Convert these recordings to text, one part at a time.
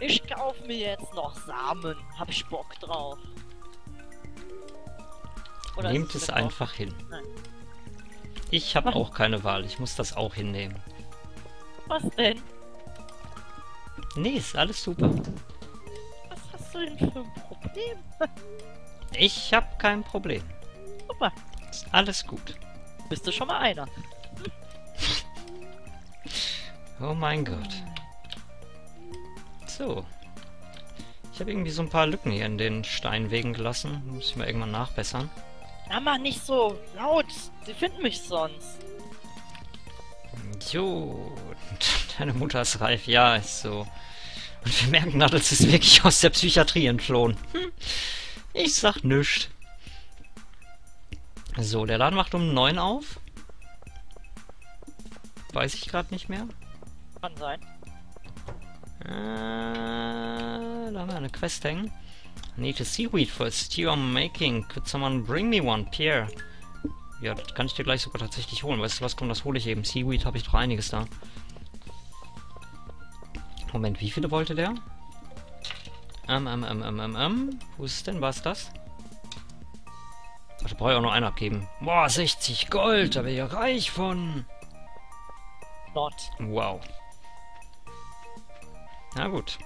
Ich kauf mir jetzt noch Samen. Hab ich Bock drauf. Oder Nehmt es einfach hin. Nein. Ich habe auch keine Wahl. Ich muss das auch hinnehmen. Was denn? Nee, ist alles super. Was hast du denn für ein Problem? Ich habe kein Problem. Mal, Ist alles gut. bist du schon mal einer. Oh mein Gott. So. Ich habe irgendwie so ein paar Lücken hier in den Steinwegen gelassen. Muss ich mal irgendwann nachbessern. Na, mach nicht so laut. Sie finden mich sonst. Jo, deine Mutter ist reif. Ja, ist so. Und wir merken, Nadels ist wirklich aus der Psychiatrie entflohen. Hm. Ich sag nüscht. So, der Laden macht um 9 auf. Weiß ich gerade nicht mehr. Kann sein. Äh, da haben wir eine Quest hängen. Need a seaweed for a stew I'm making. Could someone bring me one, Pierre? Ja, das kann ich dir gleich sogar tatsächlich holen. Weißt du was, komm, das hole ich eben. Seaweed habe ich doch einiges da. Moment, wie viele wollte der? Ähm, ähm, ähm, ähm, ähm, ähm. Wo ist es denn? Was das? Ach, da brauche ich auch noch einen abgeben. Boah, 60 Gold, da wäre ich ja reich von. Not. Wow. Na gut.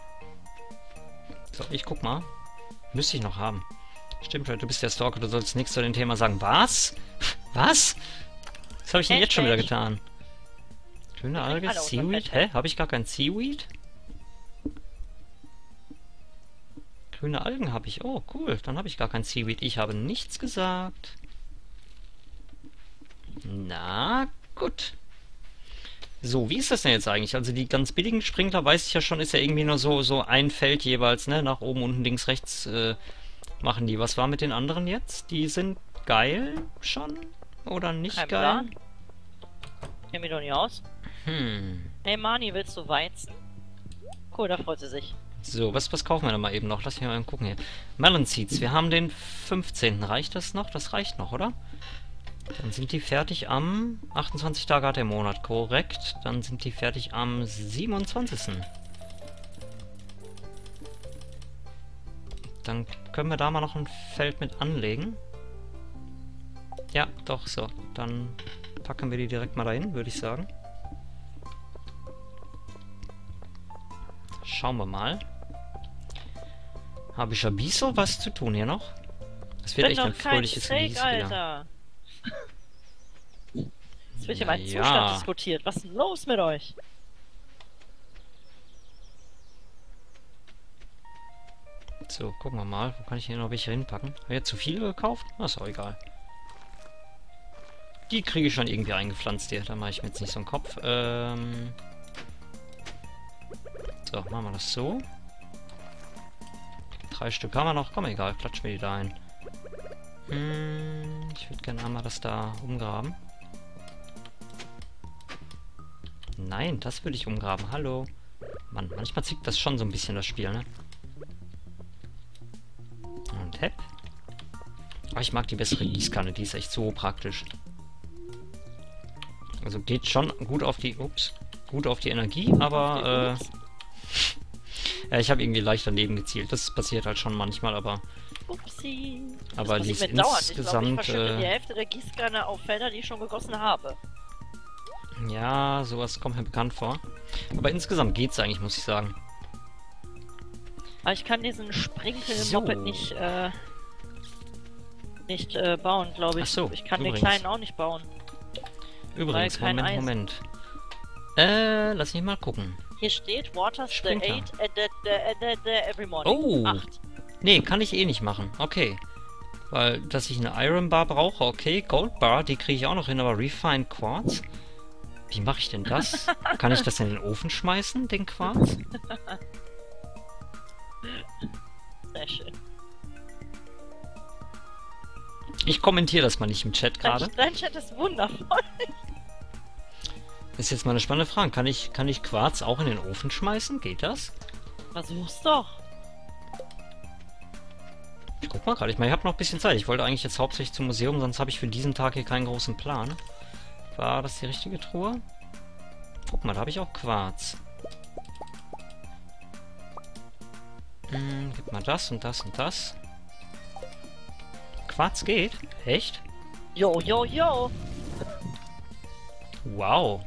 So, ich guck mal. Müsste ich noch haben. Stimmt, du bist der Stalker, du sollst nichts zu dem Thema sagen. Was? Was? Was habe ich denn jetzt schon wieder getan? Grüne Alge, Seaweed? Hä? Habe ich gar kein Seaweed? Grüne Algen habe ich. Oh, cool. Dann habe ich gar kein Seaweed. Ich habe nichts gesagt. Na, gut. So, wie ist das denn jetzt eigentlich? Also die ganz billigen Sprinkler, weiß ich ja schon, ist ja irgendwie nur so, so ein Feld jeweils, ne? Nach oben, unten, links, rechts äh, machen die. Was war mit den anderen jetzt? Die sind geil schon? Oder nicht Kein geil? Plan. Kenn mich doch nicht aus. Hm. Hey Mani, willst du Weizen? Cool, da freut sie sich. So, was, was kaufen wir denn mal eben noch? Lass mich mal gucken hier. Melon Seeds, wir haben den 15. Reicht das noch? Das reicht noch, oder? Dann sind die fertig am 28 Tage hat der Monat, korrekt. Dann sind die fertig am 27. Dann können wir da mal noch ein Feld mit anlegen. Ja, doch, so. Dann packen wir die direkt mal dahin, würde ich sagen. Schauen wir mal. Habe ich ja Biso was zu tun hier noch? Das wird Bin echt ein fröhliches Steak, Release wieder. Jetzt wird hier mein Ja. Zustand diskutiert. Was ist denn los mit euch? So, gucken wir mal. Wo kann ich hier noch welche hinpacken? Habe ich jetzt zu viele gekauft? Na, ist auch egal. Die kriege ich schon irgendwie eingepflanzt hier. Da mache ich mir jetzt nicht so einen Kopf. Ähm so, machen wir das so. Drei Stück haben wir noch. Komm, egal. Klatschen wir die da ein. Hm, ich würde gerne einmal das da umgraben. Nein, das würde ich umgraben. Hallo. Mann, manchmal zieht das schon so ein bisschen das Spiel, ne? Und hepp. Aber ich mag die bessere Gießkanne, die ist echt so praktisch. Also geht schon gut auf die, ups, gut auf die Energie, aber äh, ja, ich habe irgendwie leicht daneben gezielt. Das passiert halt schon manchmal, aber Upsi. Aber das die ist mir dauernd. Ich glaube, ich insgesamt, verschütte äh, die Hälfte der Gießkanne auf Felder, die ich schon gegossen habe. ja, sowas kommt mir bekannt vor. Aber insgesamt geht's eigentlich, muss ich sagen. Aber ich kann diesen So. Sprinkel-Moped nicht, äh, nicht äh, bauen, glaube ich. Ach so, ich kann übrigens. den kleinen auch nicht bauen. Übrigens, Moment, Eis. Moment. Äh, lass mich mal gucken. Hier steht Waters the Sprinkler. 8 at the, the, the, the, every morning. Oh. Acht. Nee, kann ich eh nicht machen. Okay. Weil, dass ich eine Iron Bar brauche, okay. Gold Bar, die kriege ich auch noch hin, aber Refined Quartz? Wie mache ich denn das? kann ich das in den Ofen schmeißen, den Quarz? Sehr schön. Ich kommentiere das mal nicht im Chat gerade. Dein, dein Chat ist wundervoll. Ist jetzt mal eine spannende Frage. Kann ich, kann ich Quarz auch in den Ofen schmeißen? Geht das? Versuch's doch. Guck mal gerade. Ich meine, ich habe noch ein bisschen Zeit. Ich wollte eigentlich jetzt hauptsächlich zum Museum, sonst habe ich für diesen Tag hier keinen großen Plan. War das die richtige Truhe? Guck mal, da habe ich auch Quarz. Hm, gib mal das und das und das. Quarz geht? Echt? Jo, jo, jo. Wow.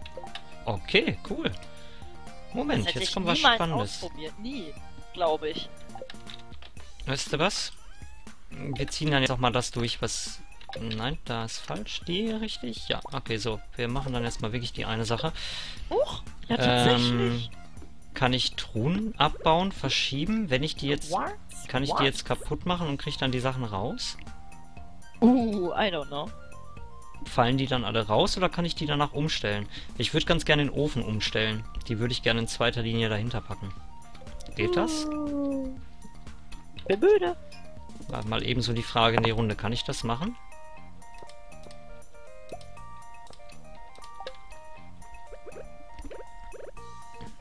Okay, cool. Moment, jetzt ich kommt was Spannendes. ausprobiert. Nie, glaube ich. Weißt du was? Wir ziehen dann jetzt auch mal das durch, was... Nein, da ist falsch. Die richtig? Ja, okay, so. Wir machen dann jetzt mal wirklich die eine Sache. Huch, ja Ähm, tatsächlich. kann ich Truhen abbauen, verschieben? Wenn ich die jetzt... What? Kann ich What? die jetzt kaputt machen und kriege dann die Sachen raus? Uh, I don't know. Fallen die dann alle raus oder kann ich die danach umstellen? Ich würde ganz gerne den Ofen umstellen. Die würde ich gerne in zweiter Linie dahinter packen. Geht das? Ich bin müde. Mal ebenso die Frage in die Runde. Kann ich das machen?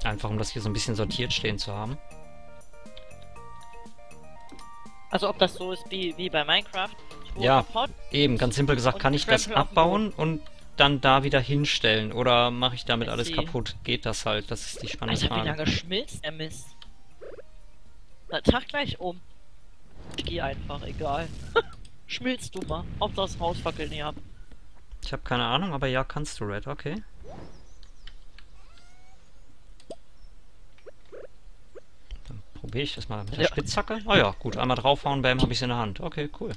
Einfach um das hier so ein bisschen sortiert stehen zu haben. Also ob das so ist wie, wie bei Minecraft. Ja. Eben, ganz simpel gesagt, kann ich das abbauen und dann da wieder hinstellen? Oder mache ich damit alles kaputt? Geht das halt? Das ist die spannende Alter, wie Frage. lange schmilzt der Mist? Tag gleich um. Geh einfach, egal. Schmilzt du mal. Auf das Haus fackeln hier ab. Ich habe keine Ahnung, aber ja, kannst du, Red, okay. Dann probiere ich das mal mit der Ja. Spitzhacke. Ah ja, gut, einmal draufhauen, bam, habe ich in der Hand. Okay, cool.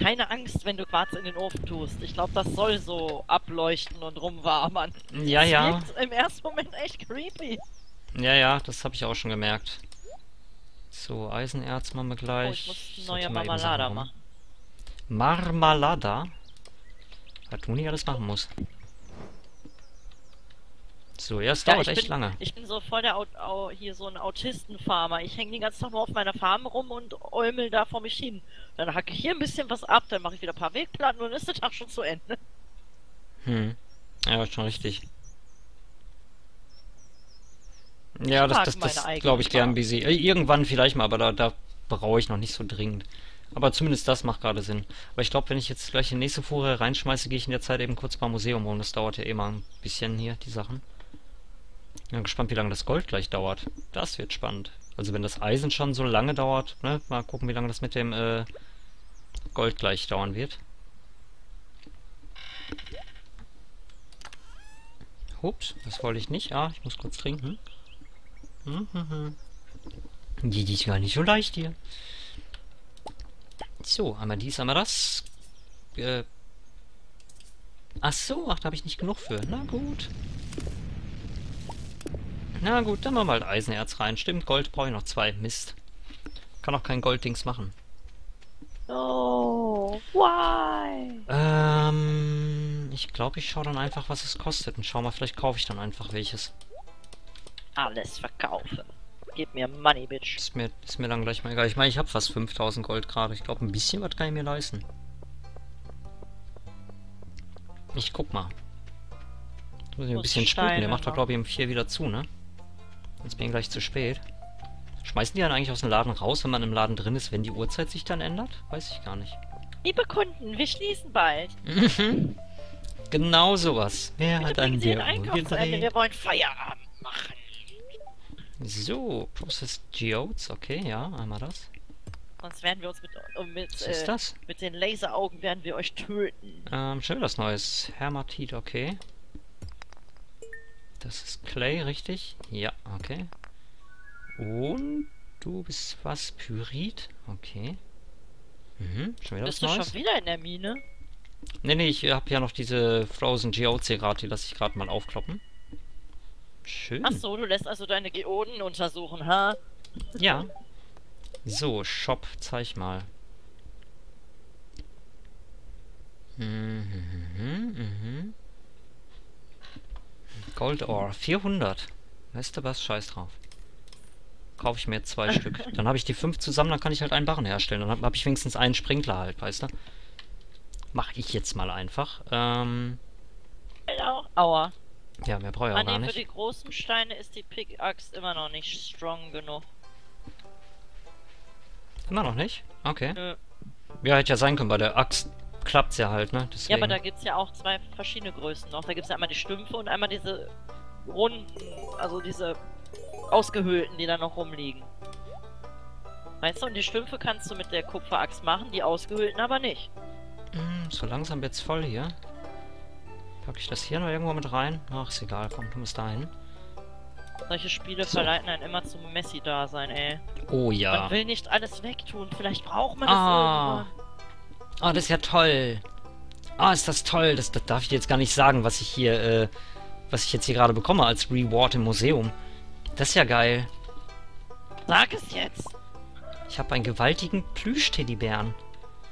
Keine Angst, wenn du Quarz in den Ofen tust. Ich glaube, das soll so ableuchten und rumwabern. Ja, Das ja, im ersten Moment echt creepy. ja, ja, das habe ich auch schon gemerkt. So, Eisenerz machen wir Oh, gleich. ich muss neue mal rum. machen. Marmalada? Was Toni alles machen muss. So, ja, es Ja, dauert echt bin, lange. Ich bin so voll der Au Au hier so ein Autistenfarmer. Ich hänge den ganzen Tag nur auf meiner Farm rum und äumel da vor mich hin. Dann hacke ich hier ein bisschen was ab, dann mache ich wieder ein paar Wegplatten und dann ist der Tag schon zu Ende. Hm. Ja, schon richtig. Ja, Ich das, das, das glaube ich gern busy. Äh, Irgendwann vielleicht mal, aber da, da brauche ich noch nicht so dringend. Aber zumindest das macht gerade Sinn. Aber ich glaube, wenn ich jetzt gleich die nächste Fuhre reinschmeiße, gehe ich in der Zeit eben kurz beim Museum rum. Das dauert ja eh mal ein bisschen hier, die Sachen. Bin gespannt, wie lange das Gold gleich dauert. Das wird spannend. Also wenn das Eisen schon so lange dauert, ne? Mal gucken, wie lange das mit dem äh, Gold gleich dauern wird. Ups, das wollte ich nicht. Ah, ich muss kurz trinken. Hm, hm, hm. Die, die ist gar nicht so leicht hier. So, einmal dies, einmal das. Äh. Ach so, ach, da habe ich nicht genug für. Na gut. Na gut, dann machen wir halt Eisenerz rein. Stimmt, Gold brauche ich noch zwei. Mist. Kann auch kein Golddings machen. Oh, why? Ähm, ich glaube, ich schaue dann einfach, was es kostet. Und schau mal, vielleicht kaufe ich dann einfach welches. Alles verkaufen. Gib mir Money, Bitch. Ist mir, ist mir dann gleich mal egal. Ich meine, ich habe fast 5000 Gold gerade. Ich glaube, ein bisschen was kann ich mir leisten. Ich guck mal. Jetzt muss ich ein Muss bisschen sputen. Der Steine macht doch, glaube ich, um 4 wieder zu, ne? Jetzt bin ich gleich zu spät. Schmeißen die dann eigentlich aus dem Laden raus, wenn man im Laden drin ist, wenn die Uhrzeit sich dann ändert? Weiß ich gar nicht. Liebe Kunden, wir schließen bald. Mhm. Genau sowas. Wer Bitte hat an Sie den der Uhr Einkauf zu Ende. gedreht? Wir wollen Feierabend. So, Processed Geodes. Okay, ja, einmal das. Sonst werden wir uns mit, äh, mit, Was äh, ist das? mit den Laseraugen werden wir euch töten. Ähm, schon wieder was Neues. Hermatit, okay. Das ist Clay, richtig? Ja, okay. Und du bist was? Pyrit? Okay. Mhm, schon wieder Bist was du Neues? schon wieder in der Mine? Nee, nee, ich habe ja noch diese Frozen Geodes hier gerade, die lasse ich gerade mal aufkloppen. Schön. Ach so, du lässt also deine Geoden untersuchen, ha? Ja. So, Shop, zeig mal. Mhm, mhm, mhm. Gold Ore, 400. Weißt du was? Scheiß drauf. Kaufe ich mir jetzt zwei Stück. Dann habe ich die fünf zusammen, dann kann ich halt einen Barren herstellen. Dann habe hab ich wenigstens einen Sprinkler halt, weißt du? Mach ich jetzt mal einfach. Ähm. Aua. Ja, mehr brauche ich Ah auch gar ne, für nicht. die großen Steine ist die Pickaxe immer noch nicht strong genug. Immer noch nicht? Okay. Nö. Ja, hätte ja sein können, bei der Axt klappt's ja halt, ne? Deswegen. Ja, aber da gibt's ja auch zwei verschiedene Größen noch. Da gibt's ja einmal die Stümpfe und einmal diese runden, also diese ausgehöhlten, die da noch rumliegen. Weißt du, und die Stümpfe kannst du mit der Kupferaxt machen, die ausgehöhlten aber nicht. Hm, so langsam wird's voll hier. Packe ich das hier noch irgendwo mit rein? Ach, ist egal, komm, tu es dahin. Solche Spiele So. verleiten einen immer zum Messi-Dasein, ey. Oh Man ja. will nicht alles wegtun, vielleicht braucht man Ah. es irgendwann. Oh, das ist ja toll. Ah, ist das toll. Das, das darf ich jetzt gar nicht sagen, was ich hier, äh, was ich jetzt hier gerade bekomme als Reward im Museum. Das ist ja geil. Sag es jetzt. Ich habe einen gewaltigen Plüsch-Teddybären.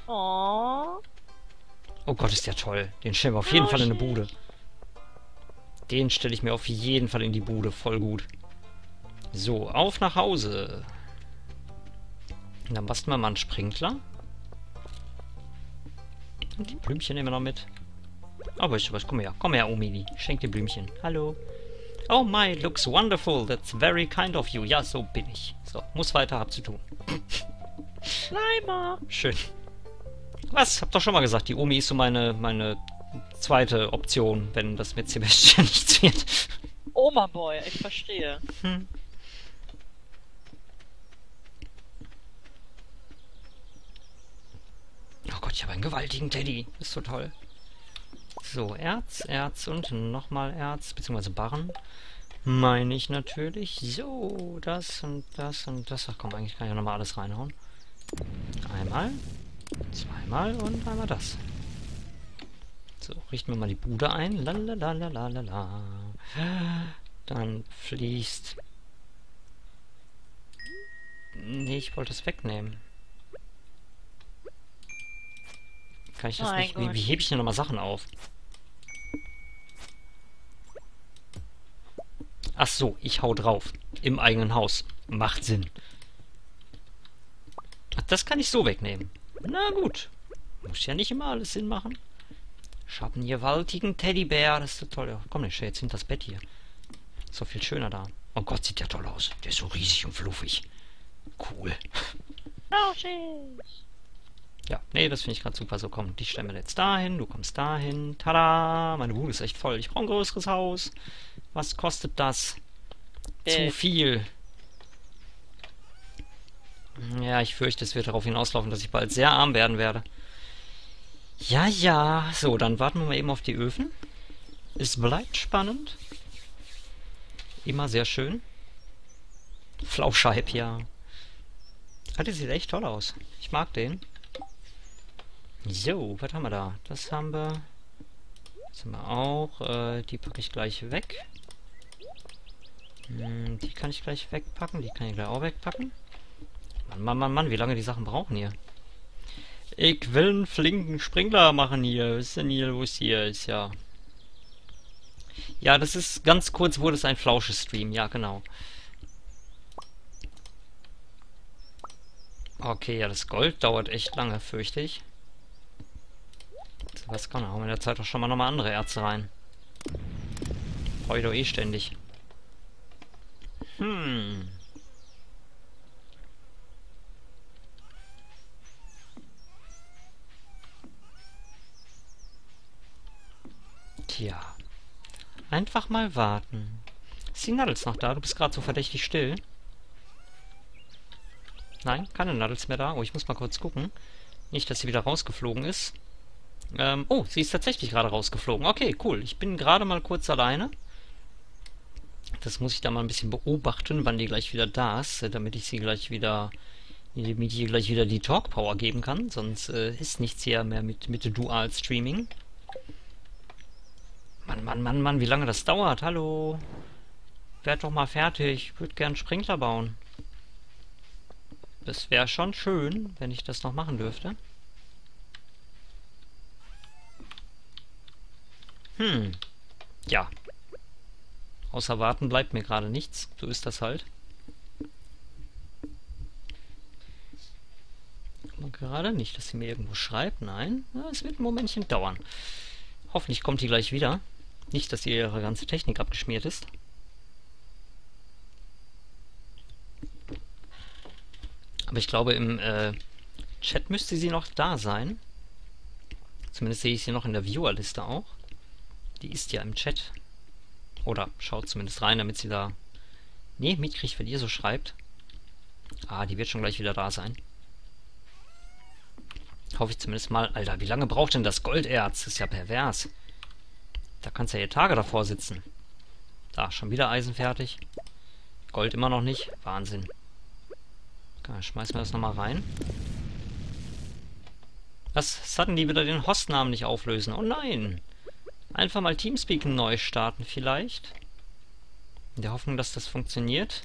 Oh. Oh Gott, ist der toll. Den stellen wir auf jeden Oh, Fall in eine. Bude. Den stelle ich mir auf jeden Fall in die Bude. Voll gut. So, auf nach Hause. Und dann basteln wir mal einen Sprinkler. Und die Blümchen nehmen wir noch mit. Aber weißt du was, komm her. Komm her, Omini. Schenk dir Blümchen. Hallo. Oh my, looks wonderful. That's very kind of you. Ja, so bin ich. So, muss weiter, hab zu tun. Schleimer. Schön. Was? Hab doch schon mal gesagt, die Omi ist so meine, meine zweite Option, wenn das mit Sebastian nichts wird. Oma Boy, ich verstehe. Hm. Oh Gott, ich habe einen gewaltigen Teddy. Ist so toll. So, Erz, Erz und nochmal Erz, beziehungsweise Barren. Meine ich natürlich. So, das und das und das. Ach komm, eigentlich kann ich ja nochmal alles reinhauen. Einmal, zweimal und einmal das. So, richten wir mal die Bude ein. Lalalalalalala. Dann fließt... Nee, ich wollte es wegnehmen. Kann ich das Mein nicht... Wie, wie hebe ich denn nochmal Sachen auf? Ach so, ich hau drauf. Im eigenen Haus. Macht Sinn. Ach, das kann ich so wegnehmen. Na gut. Muss ja nicht immer alles Sinn machen. Ich hab einen gewaltigen Teddybär. Das ist so toll. Komm, ich stell jetzt hinter das Bett hier. So viel schöner da. Oh Gott, sieht der toll aus. Der ist so riesig und fluffig. Cool. Ja, nee, das finde ich gerade super. So, komm, dich stellen wir jetzt dahin, du kommst dahin. Tada! Meine Bude ist echt voll. Ich brauche ein größeres Haus. Was kostet das? Zu Äh. viel. Ja, ich fürchte, es wird darauf hinauslaufen, dass ich bald sehr arm werden werde. Ja, ja. So, dann warten wir mal eben auf die Öfen. Es bleibt spannend. Immer sehr schön. Flauscheib, ja. Ah, der sieht echt toll aus. Ich mag den. So, was haben wir da? Das haben wir. Das haben wir auch. Äh, die packe ich gleich weg. Hm, die kann ich gleich wegpacken. Die kann ich gleich auch wegpacken. Mann, Mann, Mann, Mann, wie lange die Sachen brauchen hier. Ich will einen flinken Sprinkler machen hier. Was ist denn hier los hier? Ist ja... Ja, das ist ganz kurz wurde es ein Flausche-Stream. Ja, genau. Okay, ja, das Gold dauert echt lange, fürchte ich. Was kann er? Hauen wir in der Zeit doch schon mal nochmal andere Erze rein. Brauche ich doch eh ständig. Hm. Tja. Einfach mal warten. Ist die Nadels noch da? Du bist gerade so verdächtig still. Nein, keine Nadels mehr da. Oh, ich muss mal kurz gucken. Nicht, dass sie wieder rausgeflogen ist. Ähm, oh, sie ist tatsächlich gerade rausgeflogen. Okay, cool. Ich bin gerade mal kurz alleine. Das muss ich da mal ein bisschen beobachten, wann die gleich wieder da ist, äh, damit ich sie gleich wieder, damit ich ihr gleich wieder die Talk Power geben kann. Sonst äh, ist nichts hier mehr mit, mit Dual Streaming. Mann, Mann, Mann, Mann, wie lange das dauert. Hallo. Werd doch mal fertig. Ich würde gern Sprinkler bauen. Das wäre schon schön, wenn ich das noch machen dürfte. Hm. Ja. Außer warten bleibt mir gerade nichts. So ist das halt. Aber gerade nicht, dass sie mir irgendwo schreibt. Nein. Es wird ein Momentchen dauern. Hoffentlich kommt die gleich wieder. Nicht, dass ihr ihre ganze Technik abgeschmiert ist. Aber ich glaube, im äh, Chat müsste sie noch da sein. Zumindest sehe ich sie noch in der Viewer-Liste auch. Die ist ja im Chat. Oder schaut zumindest rein, damit sie da... Nee, mitkriegt, wenn ihr so schreibt. Ah, die wird schon gleich wieder da sein. Hoffe ich zumindest mal. Alter, wie lange braucht denn das Golderz? Das ist ja pervers. Da kannst du ja Tage davor sitzen. Da, schon wieder Eisen fertig. Gold immer noch nicht. Wahnsinn. Okay, schmeißen wir das nochmal rein. Was die wieder den Hostnamen nicht auflösen? Oh nein! Einfach mal Teamspeak neu starten vielleicht. In der Hoffnung, dass das funktioniert.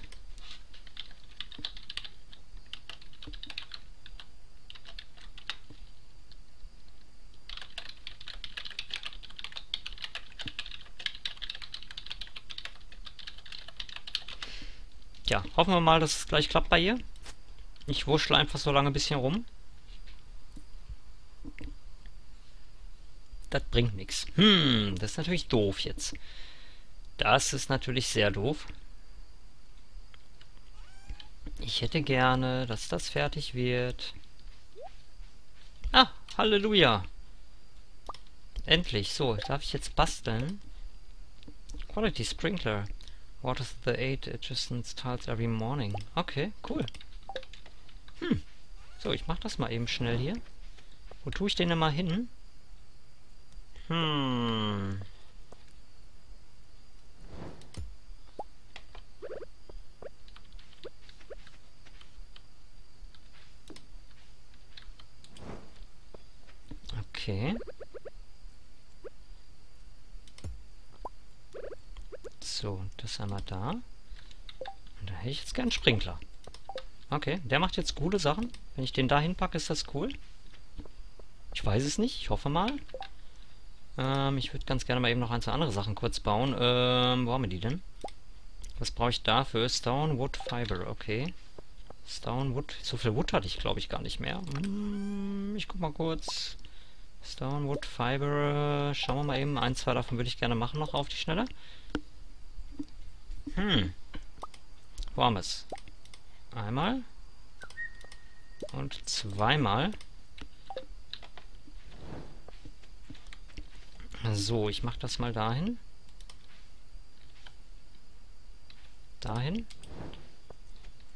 Tja, hoffen wir mal, dass es gleich klappt bei ihr. Ich wurschtel einfach so lange ein bisschen rum. Das bringt nichts. Hm, das ist natürlich doof jetzt. Das ist natürlich sehr doof. Ich hätte gerne, dass das fertig wird. Ah, Halleluja. Endlich. So, darf ich jetzt basteln? Quality Sprinkler. Waters the eight adjacent tiles every morning. Okay, cool. Hm. So, ich mach das mal eben schnell hier. Wo tue ich den denn mal hin? Hm. Okay. So, das haben wir da. Und da hätte ich jetzt gern Sprinkler. Okay, der macht jetzt coole Sachen. Wenn ich den da hinpacke, ist das cool. Ich weiß es nicht, ich hoffe mal. Ähm, ich würde ganz gerne mal eben noch ein, zwei andere Sachen kurz bauen. Ähm, wo haben wir die denn? Was brauche ich dafür? Stone, Wood, Fiber, okay. Stone, Wood, so viel Wood hatte ich glaube ich gar nicht mehr. Hm, ich guck mal kurz. Stone, Wood, Fiber, schauen wir mal eben. Ein, zwei davon würde ich gerne machen noch auf die Schnelle. Hm. Wo haben wir es? Einmal. Und zweimal. So, ich mache das mal dahin. Dahin.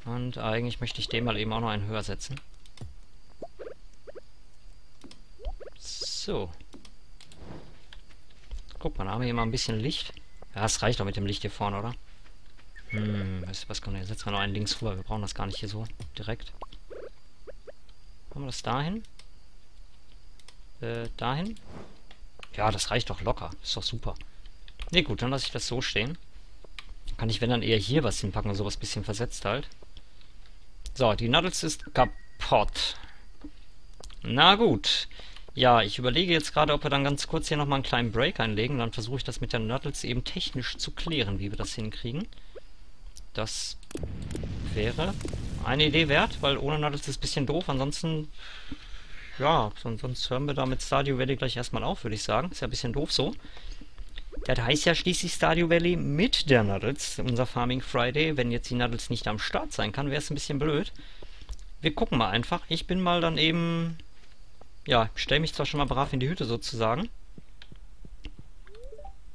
Und eigentlich möchte ich den mal eben auch noch einen höher setzen. So. Guck mal, da haben wir hier mal ein bisschen Licht. Ja, es reicht doch mit dem Licht hier vorne, oder? Hm, weißt du was, komm, jetzt setzen wir noch einen links rüber. Wir brauchen das gar nicht hier so direkt. Haben wir das dahin? Äh, dahin? Ja, das reicht doch locker. Ist doch super. Ne, gut, dann lasse ich das so stehen. Kann ich, wenn dann eher hier was hinpacken, so was bisschen versetzt halt. So, die Nuddles ist kaputt. Na gut. Ja, ich überlege jetzt gerade, ob wir dann ganz kurz hier nochmal einen kleinen Break einlegen. Dann versuche ich das mit der Nuddles eben technisch zu klären, wie wir das hinkriegen. Das wäre eine Idee wert, weil ohne Nuddles ist es ein bisschen doof. Ansonsten, ja, sonst hören wir da mit Stardew Valley gleich erstmal auf, würde ich sagen. Ist ja ein bisschen doof so. Das heißt ja schließlich Stardew Valley mit der Nuddles, unser Farming Friday. Wenn jetzt die Nuddles nicht am Start sein kann, wäre es ein bisschen blöd. Wir gucken mal einfach. Ich bin mal dann eben... Ja, stelle mich zwar schon mal brav in die Hütte sozusagen.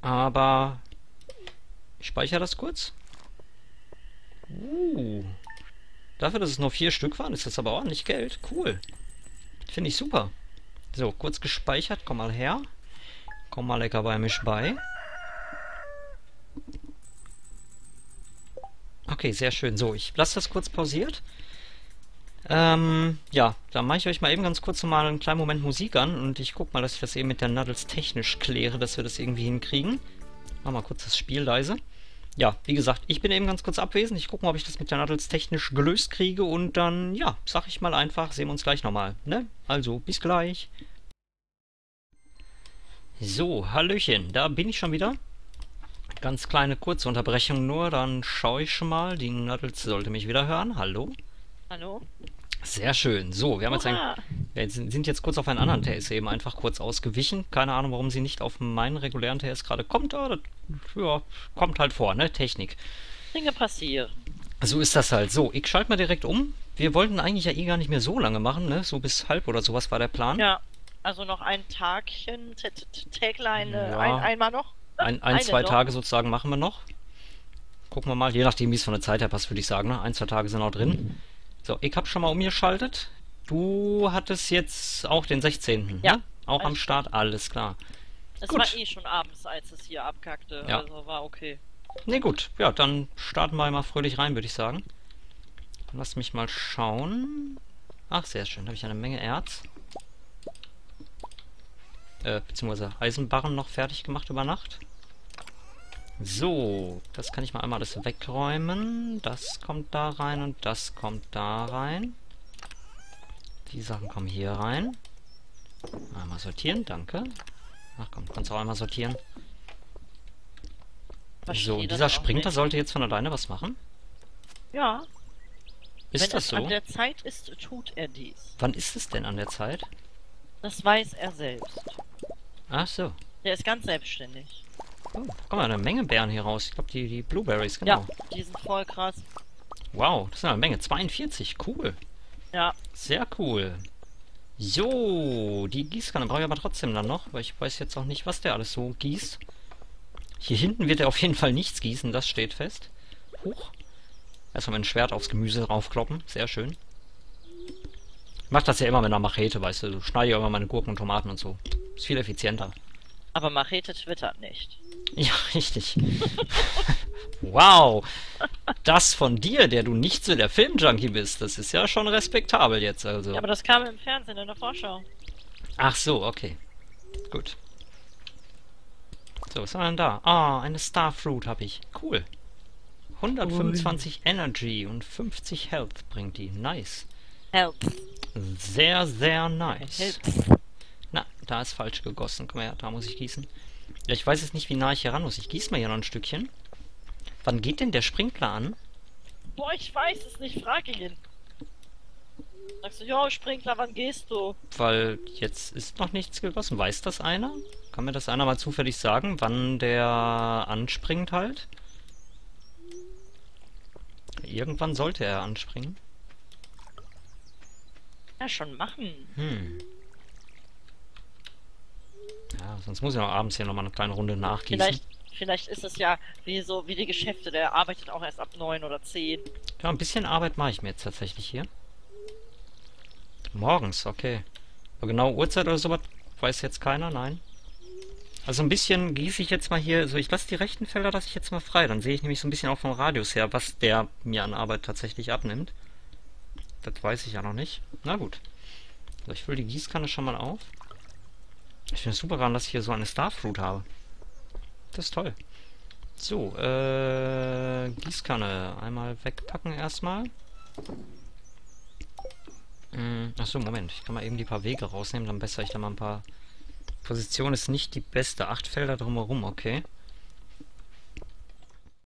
Aber... Ich speichere das kurz. Uh. Dafür, dass es nur vier Stück waren, ist das aber ordentlich Geld. Cool. Finde ich super. So, kurz gespeichert. Komm mal her. Komm mal lecker bei mich bei. Okay, sehr schön. So, ich lasse das kurz pausiert. Ähm, ja, dann mache ich euch mal eben ganz kurz mal einen kleinen Moment Musik an und ich gucke mal, dass ich das eben mit der Nuddles technisch kläre, dass wir das irgendwie hinkriegen. Mach mal kurz das Spiel leise ja, wie gesagt, ich bin eben ganz kurz abwesend. Ich gucke mal, ob ich das mit der Nuddles technisch gelöst kriege und dann, ja, sag ich mal einfach, sehen wir uns gleich nochmal. Ne? Also, bis gleich. So, Hallöchen, da bin ich schon wieder. Ganz kleine kurze Unterbrechung nur, dann schaue ich schon mal. Die Nuddles sollte mich wieder hören. Hallo. Hallo. Sehr schön. So, wir haben jetzt ein, wir sind jetzt kurz auf einen anderen TS eben einfach kurz ausgewichen. Keine Ahnung, warum sie nicht auf meinen regulären TS gerade kommt, aber das ja, kommt halt vor, ne? Technik. Dinge passieren. So ist das halt. So, ich schalte mal direkt um. Wir wollten eigentlich ja eh gar nicht mehr so lange machen, ne? So bis halb oder sowas war der Plan. Ja, also noch ein Tagchen, Tagline, ein, einmal noch. Ein, ein zwei Tage sozusagen machen wir noch. Gucken wir mal, je nachdem, wie es von der Zeit her passt, würde ich sagen. Ne? Ein, zwei Tage sind auch drin. So, ich habe schon mal umgeschaltet. Du hattest jetzt auch den 16. Ja. Ne? Auch am Start, alles klar. Es Gut. war eh schon abends, als es hier abkackte. Ja. Also war okay. Ne, gut. Ja, dann starten wir mal fröhlich rein, würde ich sagen. Lass mich mal schauen. Ach, sehr schön. Da habe ich eine Menge Erz. Äh, beziehungsweise Eisenbarren noch fertig gemacht über Nacht. So, das kann ich mal einmal alles wegräumen. Das kommt da rein und das kommt da rein. Die Sachen kommen hier rein. Einmal sortieren, danke. Ach komm, kannst auch einmal sortieren. Verstehe So, dieser nicht. sollte jetzt von alleine was machen. Ja, Ist wenn das es so? an der Zeit ist, tut er dies. Wann ist es denn an der Zeit? Das weiß er selbst. Ach so. Der ist ganz selbstständig. Oh, guck mal, eine Menge Beeren hier raus. Ich glaube, die, die Blueberries, genau. Ja, die sind voll krass. Wow, das ist eine Menge. 42, cool. Ja, Sehr cool. So, die Gießkanne brauche ich aber trotzdem dann noch, weil ich weiß jetzt auch nicht, was der alles so gießt. Hier hinten wird er auf jeden Fall nichts gießen, das steht fest. Huch. Erstmal mein Schwert aufs Gemüse raufkloppen, sehr schön. Ich mach das ja immer mit einer Machete, weißt du, du schneide ja immer meine Gurken und Tomaten und so. Ist viel effizienter. aber Machete twittert nicht. Ja, richtig. wow. Das von dir, der du nicht so der Filmjunkie bist, das ist ja schon respektabel jetzt, also. Ja, aber das kam im Fernsehen in der Vorschau. Ach so, okay. Gut. So, was haben wir denn da? Ah, eine Starfruit habe ich. Cool. 125 Energy und 50 Health bringt die. Nice. Help. Sehr, sehr nice. Help. Na, da ist falsch gegossen. Guck mal her, da muss ich gießen. Ja, ich weiß jetzt nicht, wie nah ich hier ran muss. Ich gieße mal hier noch ein Stückchen. Wann geht denn der Sprinkler an? Boah, ich weiß es nicht, frag ihn. Sagst du, jo, Sprinkler, wann gehst du? Weil jetzt ist noch nichts gegossen. Weiß das einer? Kann mir das einer mal zufällig sagen, wann der anspringt halt? Irgendwann sollte er anspringen. Ja, schon machen. Hm. Ja, sonst muss ich noch abends hier nochmal eine kleine Runde nachgießen. Vielleicht, vielleicht ist es ja wie so wie die Geschäfte, der arbeitet auch erst ab 9 oder 10. Ja, ein bisschen Arbeit mache ich mir jetzt tatsächlich hier. Morgens, okay. Aber genau Uhrzeit oder sowas weiß jetzt keiner, nein. Also ein bisschen gieße ich jetzt mal hier, so ich lasse die rechten Felder lasse ich jetzt mal frei, dann sehe ich nämlich so ein bisschen auch vom Radius her, was der mir an Arbeit tatsächlich abnimmt. Das weiß ich ja noch nicht. Na gut. So, ich fülle die Gießkanne schon mal auf. Ich finde es super daran, dass ich hier so eine Starfruit habe. Das ist toll. So, äh, Gießkanne einmal wegpacken erstmal. Mm, Achso, Moment. Ich kann mal eben die paar Wege rausnehmen, dann bessere ich da mal ein paar... Position ist nicht die beste. Acht Felder drumherum, okay.